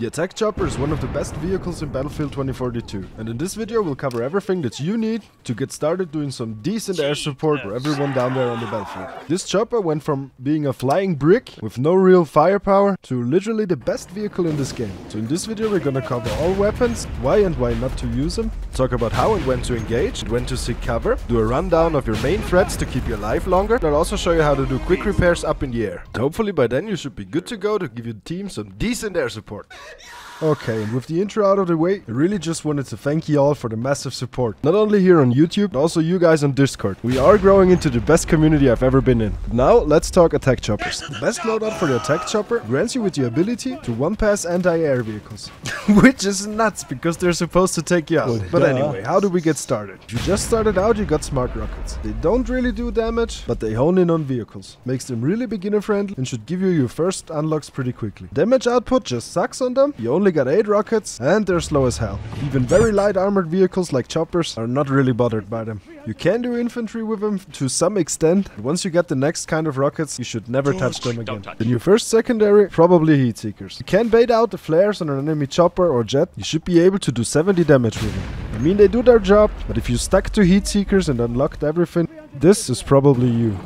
The attack chopper is one of the best vehicles in Battlefield 2042 and in this video we'll cover everything that you need to get started doing some decent air support for everyone down there on the battlefield. This chopper went from being a flying brick with no real firepower to literally the best vehicle in this game. So in this video we're gonna cover all weapons, why and why not to use them, talk about how and when to engage, and when to seek cover, do a rundown of your main threats to keep you alive longer, and I'll also show you how to do quick repairs up in the air. Hopefully by then you should be good to go to give your team some decent air support. Yeah! Okay, and with the intro out of the way, I really just wanted to thank you all for the massive support. Not only here on YouTube, but also you guys on Discord. We are growing into the best community I've ever been in. Now, let's talk attack choppers. The best loadout for the attack chopper grants you with the ability to one-pass anti-air vehicles. Which is nuts, because they're supposed to take you out. Well, but anyway, how do we get started? If you just started out, you got smart rockets. They don't really do damage, but they hone in on vehicles. Makes them really beginner friendly and should give you your first unlocks pretty quickly. Damage output just sucks on them. You only got 8 rockets and they're slow as hell. Even very light armored vehicles like choppers are not really bothered by them. You can do infantry with them to some extent, but once you get the next kind of rockets, you should never touch them again. Then your first secondary, probably heat seekers. You can bait out the flares on an enemy chopper or jet. You should be able to do 70 damage with them. I mean, they do their job, but if you stuck to heat seekers and unlocked everything, this is probably you.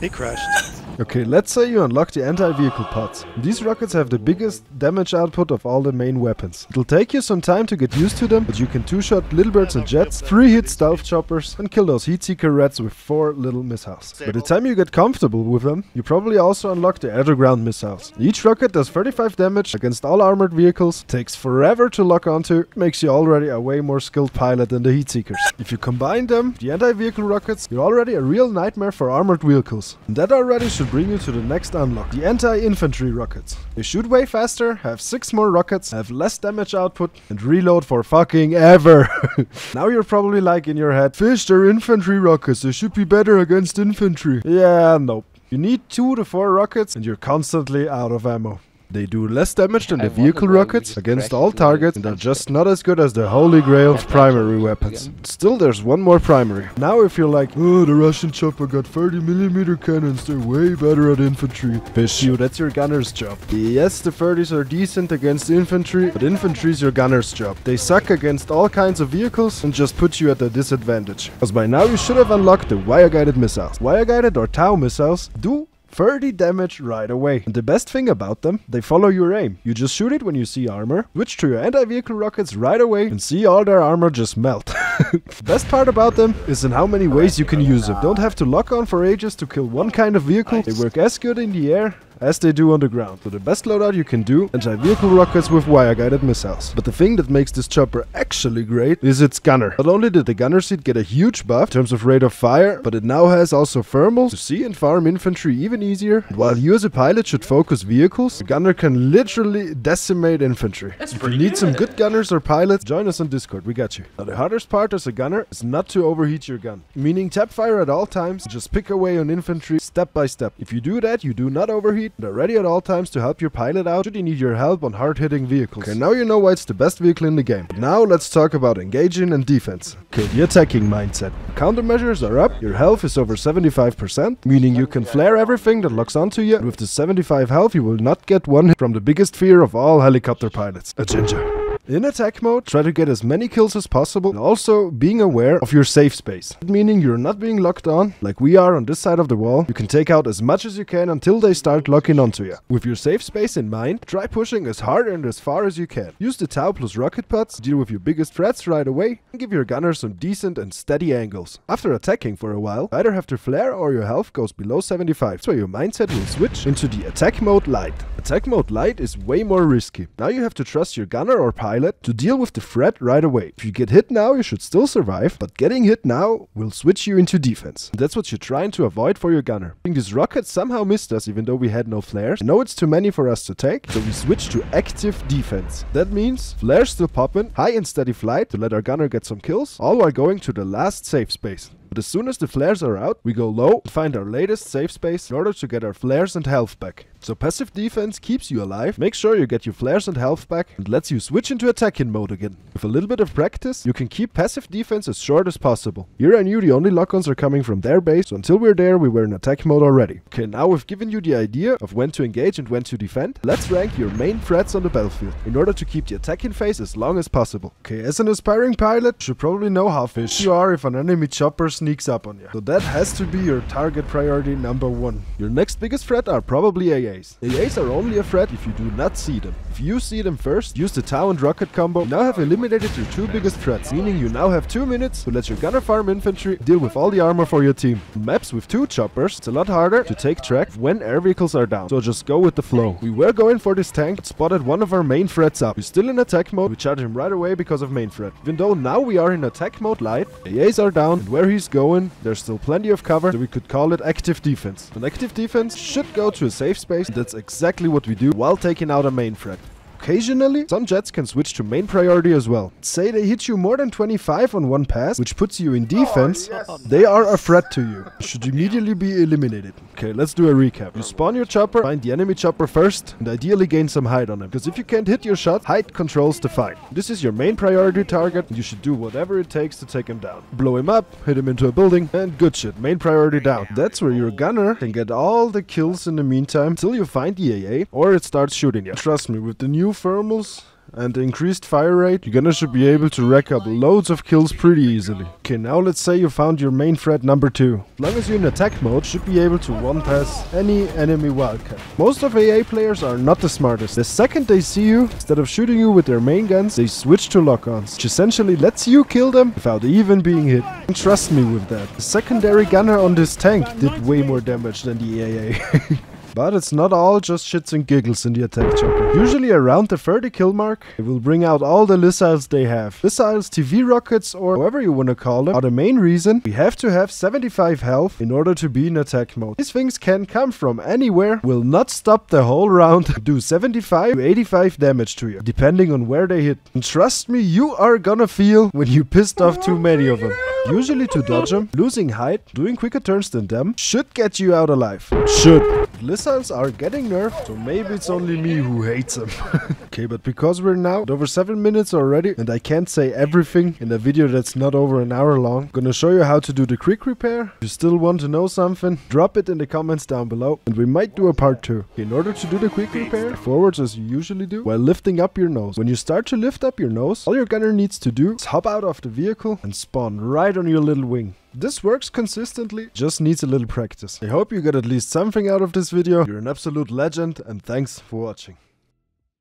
He crashed. Okay, let's say you unlock the anti-vehicle pods. These rockets have the biggest damage output of all the main weapons. It'll take you some time to get used to them, but you can two-shot little birds and jets, three-hit stealth choppers, and kill those heat-seeker rats with four little missiles. By the time you get comfortable with them, you probably also unlock the air-to-ground missiles. Each rocket does 35 damage against all armored vehicles, takes forever to lock onto, makes you already a way more skilled pilot than the heat seekers. If you combine them, the anti-vehicle rockets, you're already a real nightmare for armored vehicles. And that already should bring you to the next unlock, the anti-infantry rockets. They shoot way faster, have 6 more rockets, have less damage output, and reload for fucking ever. now you're probably like in your head, Fish, they're infantry rockets, they should be better against infantry. Yeah, nope. You need 2 to 4 rockets, and you're constantly out of ammo. They do less damage than the vehicle rockets against all targets and are just not as good as the holy grail of primary weapons. Still, there's one more primary. Now, if you're like, oh, the Russian chopper got 30 millimeter cannons, they're way better at infantry. Fish you, that's your gunner's job. Yes, the 30s are decent against infantry, but infantry's your gunner's job. They suck against all kinds of vehicles and just put you at a disadvantage. Because by now you should have unlocked the wire-guided missiles. Wire-guided or TOW missiles do 30 damage right away. And the best thing about them, they follow your aim. You just shoot it when you see armor, switch to your anti-vehicle rockets right away, and see all their armor just melt. best part about them is in how many ways you can use them. Don't have to lock on for ages to kill one kind of vehicle. They work as good in the air as they do on the ground. So the best loadout you can do, anti-vehicle rockets with wire-guided missiles. But the thing that makes this chopper actually great is its gunner. Not only did the gunner seat get a huge buff in terms of rate of fire, but it now has also thermals to see and farm infantry even easier. And while you as a pilot should focus vehicles, the gunner can literally decimate infantry. if you need some good gunners or pilots, join us on Discord, we got you. Now the hardest part as a gunner is not to overheat your gun, meaning tap fire at all times, just pick away on infantry step by step. If you do that, you do not overheat and are ready at all times to help your pilot out should you need your help on hard-hitting vehicles. Okay, now you know why it's the best vehicle in the game. But now let's talk about engaging and defense. Okay, the attacking mindset. Countermeasures are up, your health is over 75%, meaning you can flare everything that locks onto you. With the 75 health, you will not get one hit from the biggest fear of all helicopter pilots, a ginger. In attack mode, try to get as many kills as possible, and also being aware of your safe space. Meaning you're not being locked on, like we are on this side of the wall. You can take out as much as you can until they start locking onto you. With your safe space in mind, try pushing as hard and as far as you can. Use the TOW plus rocket pods deal with your biggest threats right away, and give your gunner some decent and steady angles. After attacking for a while, either have to flare or your health goes below 75, so your mindset will switch into the attack mode light. Attack mode light is way more risky. Now you have to trust your gunner or pilot to deal with the threat right away. If you get hit now, you should still survive, but getting hit now will switch you into defense. That's what you're trying to avoid for your gunner. I think this rocket somehow missed us even though we had no flares. I know it's too many for us to take, so we switch to active defense. That means flares still popping, high and steady flight to let our gunner get some kills, all while going to the last safe space. But as soon as the flares are out, we go low and find our latest safe space in order to get our flares and health back. So passive defense keeps you alive, make sure you get your flares and health back, and lets you switch into attacking mode again. With a little bit of practice, you can keep passive defense as short as possible. Here I knew the only lock-ons are coming from their base, so until we're there we were in attack mode already. Okay, now we've given you the idea of when to engage and when to defend, let's rank your main threats on the battlefield, in order to keep the attacking phase as long as possible. Okay, as an aspiring pilot, you should probably know how fish you are if an enemy chopper sneaks up on you. So that has to be your target priority number one. Your next biggest threat are probably AAs. AAs are only a threat if you do not see them. If you see them first, use the TOW and Rocket combo, now have eliminated your two biggest threats, meaning you now have two minutes to let your gunner farm infantry deal with all the armor for your team. Maps with two choppers, it's a lot harder to take track when air vehicles are down, so just go with the flow. We were going for this tank, but spotted one of our main threats up. We're still in attack mode, we charge him right away because of main threat. Even though now we are in attack mode light, AAs are down, and where he's going, there's still plenty of cover, so we could call it active defense. An active defense should go to a safe space, that's exactly what we do while taking out a main threat. Occasionally, some jets can switch to main priority as well. Say they hit you more than 25 on one pass, which puts you in defense, oh, they are a threat to you. Should immediately be eliminated. Okay, let's do a recap. You spawn your chopper, find the enemy chopper first, and ideally gain some height on him. Because if you can't hit your shot, height controls the fight. This is your main priority target, and you should do whatever it takes to take him down. Blow him up, hit him into a building, and good shit, main priority down. That's where your gunner can get all the kills in the meantime, till you find the AA, or it starts shooting you. Trust me, with the new thermals and increased fire rate, you're gonna should be able to rack up loads of kills pretty easily. Okay, now let's say you found your main threat number 2. As long as you're in attack mode, should be able to one-pass any enemy wildcat. Most of AA players are not the smartest. The second they see you, instead of shooting you with their main guns, they switch to lock-ons, which essentially lets you kill them without even being hit. And trust me with that. The secondary gunner on this tank did way more damage than the AA. But it's not all just shits and giggles in the attack chopper. Usually around the 30 kill mark, they will bring out all the missiles they have. Missiles, TV rockets, or however you wanna call them, are the main reason we have to have 75 health in order to be in attack mode. These things can come from anywhere, will not stop the whole round, do 75 to 85 damage to you, depending on where they hit. And trust me, you are gonna feel when you pissed off too many of them. Usually to dodge them, losing height, doing quicker turns than them, should get you out alive. Should. Lizards are getting nerfed, so maybe it's only me who hates them. okay, but because we're now over 7 minutes already, and I can't say everything in a video that's not over an hour long, I'm gonna show you how to do the quick repair. If you still want to know something, drop it in the comments down below, and we might do a part 2. In order to do the quick repair, forwards as you usually do, while lifting up your nose. When you start to lift up your nose, all your gunner needs to do is hop out of the vehicle and spawn right on your little wing. This works consistently, just needs a little practice. I hope you got at least something out of this video. You're an absolute legend and thanks for watching.